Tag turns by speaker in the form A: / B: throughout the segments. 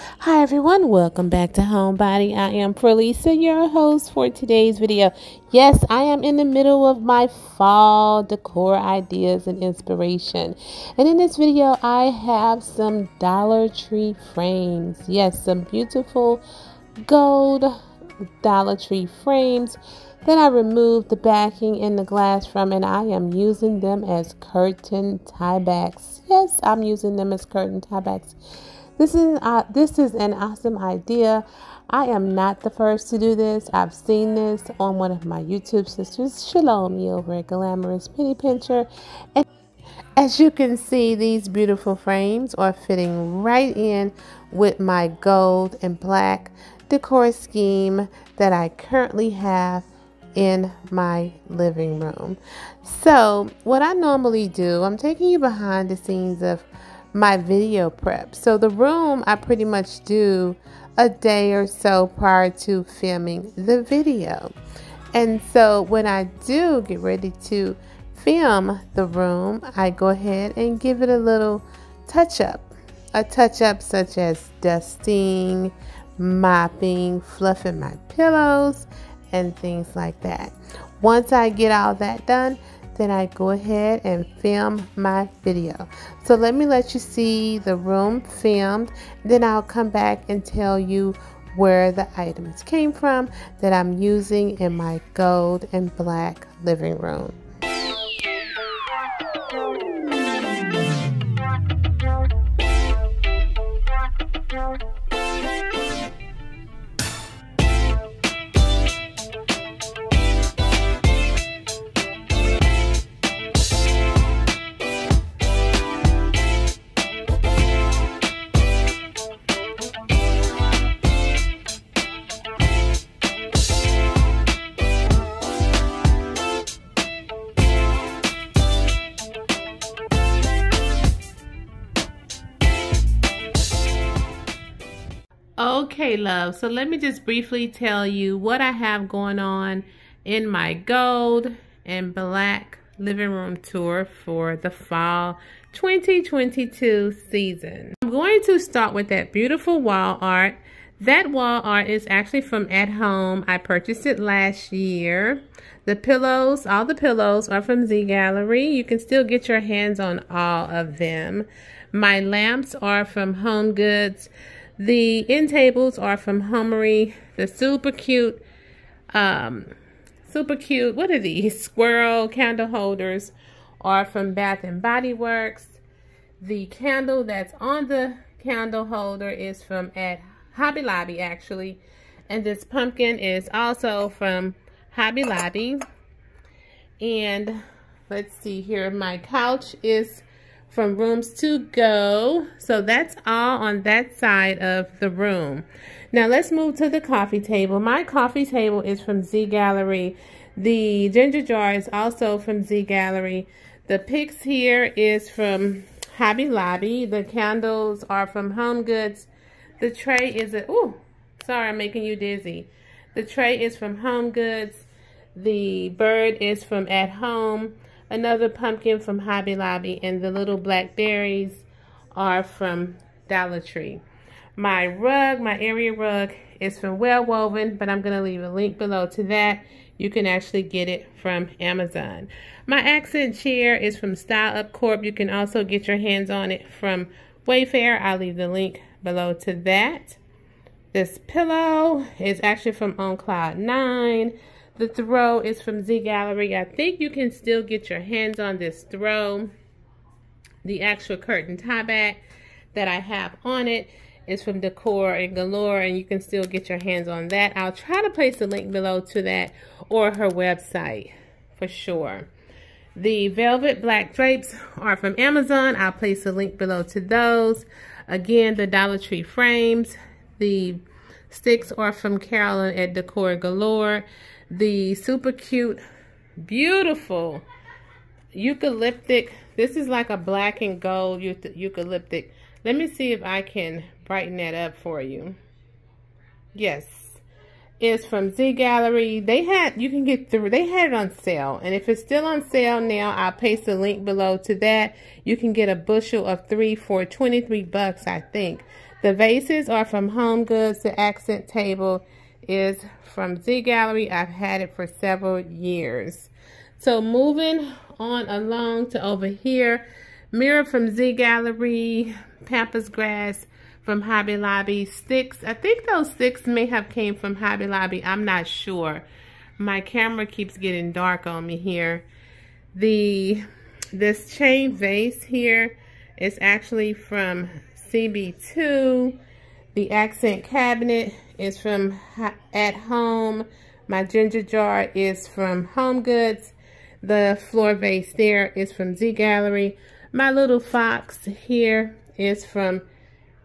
A: Hi everyone, welcome back to Homebody. I am Forlisa, your host for today's video. Yes, I am in the middle of my fall decor ideas and inspiration. And in this video, I have some Dollar Tree frames. Yes, some beautiful gold Dollar Tree frames that I removed the backing and the glass from and I am using them as curtain tiebacks. Yes, I'm using them as curtain tiebacks. This is uh, this is an awesome idea. I am not the first to do this. I've seen this on one of my YouTube sisters, Shalom, over at Glamorous Penny Pincher. And as you can see, these beautiful frames are fitting right in with my gold and black decor scheme that I currently have in my living room. So, what I normally do, I'm taking you behind the scenes of my video prep. So the room I pretty much do a day or so prior to filming the video. And so when I do get ready to film the room, I go ahead and give it a little touch up. A touch up such as dusting, mopping, fluffing my pillows, and things like that. Once I get all that done, then I go ahead and film my video. So let me let you see the room filmed. Then I'll come back and tell you where the items came from that I'm using in my gold and black living room. Okay, love. So let me just briefly tell you what I have going on in my gold and black living room tour for the fall 2022 season. I'm going to start with that beautiful wall art. That wall art is actually from At Home. I purchased it last year. The pillows, all the pillows are from Z Gallery. You can still get your hands on all of them. My lamps are from Home Goods. The end tables are from Homary. The super cute, um, super cute, what are these? Squirrel candle holders are from Bath and Body Works. The candle that's on the candle holder is from at Hobby Lobby actually. And this pumpkin is also from Hobby Lobby. And let's see here, my couch is from rooms to go. So that's all on that side of the room. Now let's move to the coffee table. My coffee table is from Z Gallery. The ginger jar is also from Z Gallery. The picks here is from Hobby Lobby. The candles are from Home Goods. The tray is a, oh, sorry, I'm making you dizzy. The tray is from Home Goods. The bird is from At Home another pumpkin from Hobby Lobby, and the little blackberries are from Dollar Tree. My rug, my area rug, is from Well Woven, but I'm going to leave a link below to that. You can actually get it from Amazon. My accent chair is from Style Up Corp. You can also get your hands on it from Wayfair. I'll leave the link below to that. This pillow is actually from On Cloud 9. The throw is from Z Gallery. I think you can still get your hands on this throw. The actual curtain tie back that I have on it is from Decor and Galore, and you can still get your hands on that. I'll try to place a link below to that or her website for sure. The Velvet Black Drapes are from Amazon. I'll place a link below to those. Again, the Dollar Tree frames. The sticks are from Carolyn at Decor Galore the super cute, beautiful eucalyptic. This is like a black and gold eucalyptic. Let me see if I can brighten that up for you. Yes. It's from Z Gallery. They had, you can get through, they had it on sale. And if it's still on sale now, I'll paste the link below to that. You can get a bushel of three for 23 bucks, I think. The vases are from Home Goods. The accent table is from Z Gallery. I've had it for several years. So moving on along to over here, mirror from Z Gallery, Pampas Grass from Hobby Lobby, sticks. I think those sticks may have came from Hobby Lobby. I'm not sure. My camera keeps getting dark on me here. The this chain vase here is actually from CB2. The accent cabinet is from At Home. My ginger jar is from Home Goods. The floor vase there is from Z Gallery. My little fox here is from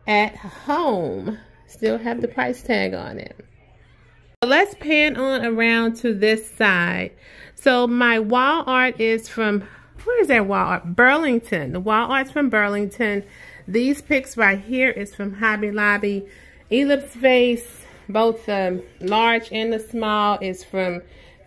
A: At Home. Still have the price tag on it. Let's pan on around to this side. So my wall art is from, where is that wall art? Burlington. The wall art's from Burlington. These picks right here is from Hobby Lobby. Ellipse vase, both the large and the small, is from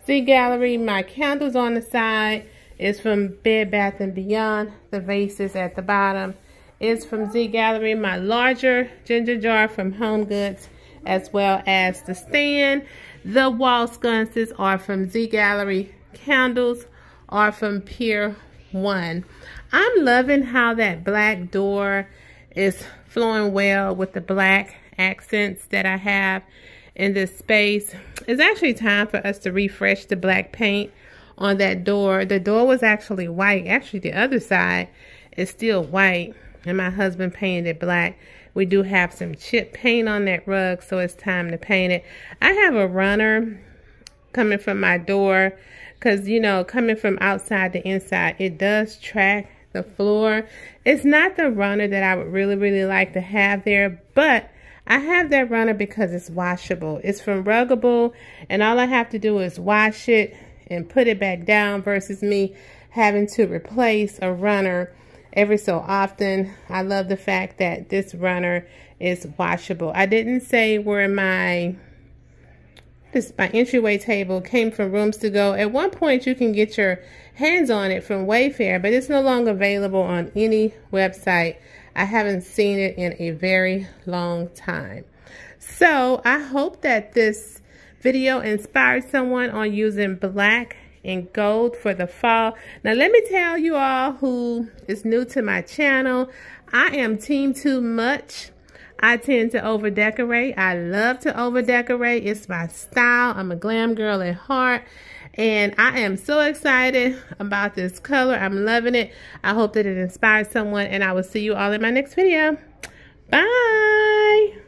A: Z Gallery. My candles on the side is from Bed Bath & Beyond. The vases at the bottom is from Z Gallery. My larger ginger jar from Home Goods as well as the stand. The wall sconces are from Z Gallery. Candles are from Pier 1. I'm loving how that black door is flowing well with the black accents that I have in this space. It's actually time for us to refresh the black paint on that door. The door was actually white. Actually, the other side is still white. And my husband painted it black. We do have some chip paint on that rug, so it's time to paint it. I have a runner coming from my door because, you know, coming from outside to inside, it does track the floor. It's not the runner that I would really, really like to have there, but I have that runner because it's washable. It's from Ruggable, and all I have to do is wash it and put it back down versus me having to replace a runner every so often. I love the fact that this runner is washable. I didn't say where my this my entryway table came from Rooms to Go. At one point, you can get your hands on it from Wayfair, but it's no longer available on any website. I haven't seen it in a very long time. So I hope that this video inspired someone on using black and gold for the fall. Now let me tell you all who is new to my channel, I am team too much. I tend to over decorate. I love to over decorate. It's my style. I'm a glam girl at heart. And I am so excited about this color. I'm loving it. I hope that it inspires someone. And I will see you all in my next video. Bye.